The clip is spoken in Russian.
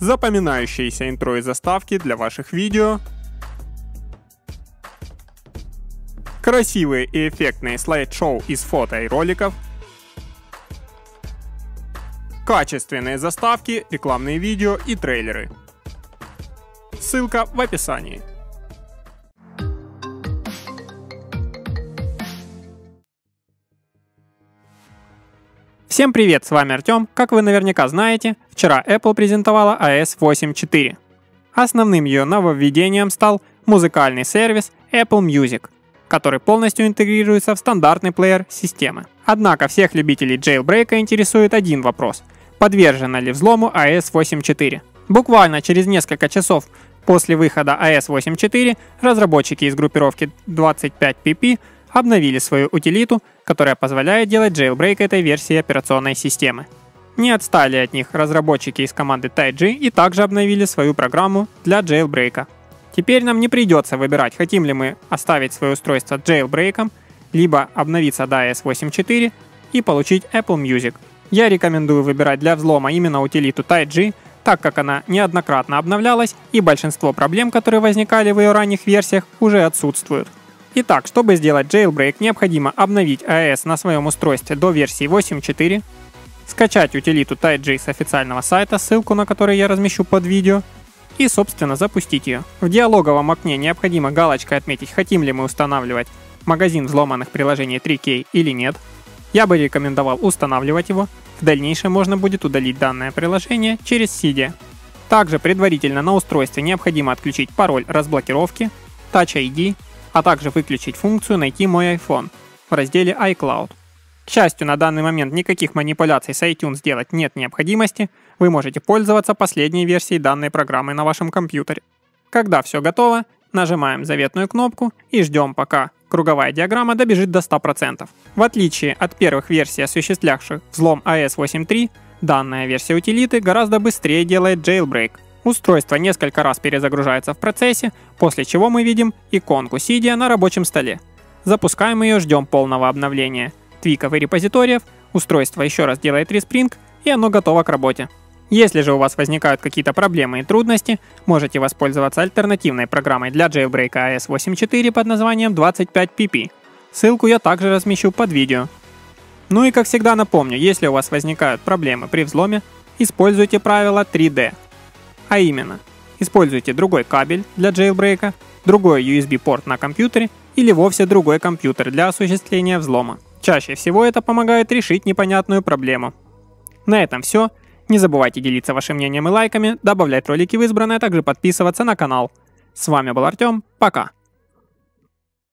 запоминающиеся интро и заставки для ваших видео, красивые и эффектные слайд-шоу из фото и роликов, качественные заставки, рекламные видео и трейлеры. Ссылка в описании. Всем привет, с вами Артем. Как вы наверняка знаете, вчера Apple презентовала iOS 8.4. Основным ее нововведением стал музыкальный сервис Apple Music, который полностью интегрируется в стандартный плеер системы. Однако всех любителей jailbreak интересует один вопрос. Подвержена ли взлому iOS 8.4? Буквально через несколько часов после выхода iOS 8.4 разработчики из группировки 25pp обновили свою утилиту, которая позволяет делать jailbreak этой версии операционной системы. Не отстали от них разработчики из команды TaiG и также обновили свою программу для jailbreak. Теперь нам не придется выбирать, хотим ли мы оставить свое устройство jailbreak, либо обновиться до iOS 8.4 и получить Apple Music. Я рекомендую выбирать для взлома именно утилиту TaiG, так как она неоднократно обновлялась и большинство проблем, которые возникали в ее ранних версиях, уже отсутствуют. Итак, чтобы сделать jailbreak, необходимо обновить iOS на своем устройстве до версии 8.4, скачать утилиту TideG с официального сайта, ссылку на который я размещу под видео, и, собственно, запустить ее. В диалоговом окне необходимо галочкой отметить, хотим ли мы устанавливать магазин взломанных приложений 3K или нет. Я бы рекомендовал устанавливать его. В дальнейшем можно будет удалить данное приложение через Cydia. Также предварительно на устройстве необходимо отключить пароль разблокировки, Touch ID а также выключить функцию «Найти мой iPhone» в разделе iCloud. К счастью, на данный момент никаких манипуляций с iTunes делать нет необходимости, вы можете пользоваться последней версией данной программы на вашем компьютере. Когда все готово, нажимаем заветную кнопку и ждем пока круговая диаграмма добежит до 100%. В отличие от первых версий, осуществлявших взлом iOS 8.3, данная версия утилиты гораздо быстрее делает jailbreak – Устройство несколько раз перезагружается в процессе, после чего мы видим иконку Cydia на рабочем столе. Запускаем ее, ждем полного обновления твиков и репозиториев, устройство еще раз делает респринг, и оно готово к работе. Если же у вас возникают какие-то проблемы и трудности, можете воспользоваться альтернативной программой для jailbreak AS 8.4 под названием 25pp. Ссылку я также размещу под видео. Ну и как всегда напомню, если у вас возникают проблемы при взломе, используйте правило 3D – а именно, используйте другой кабель для jailbreak, другой USB-порт на компьютере или вовсе другой компьютер для осуществления взлома. Чаще всего это помогает решить непонятную проблему. На этом все. Не забывайте делиться вашим мнением и лайками, добавлять ролики в избранное, а также подписываться на канал. С вами был Артем, пока.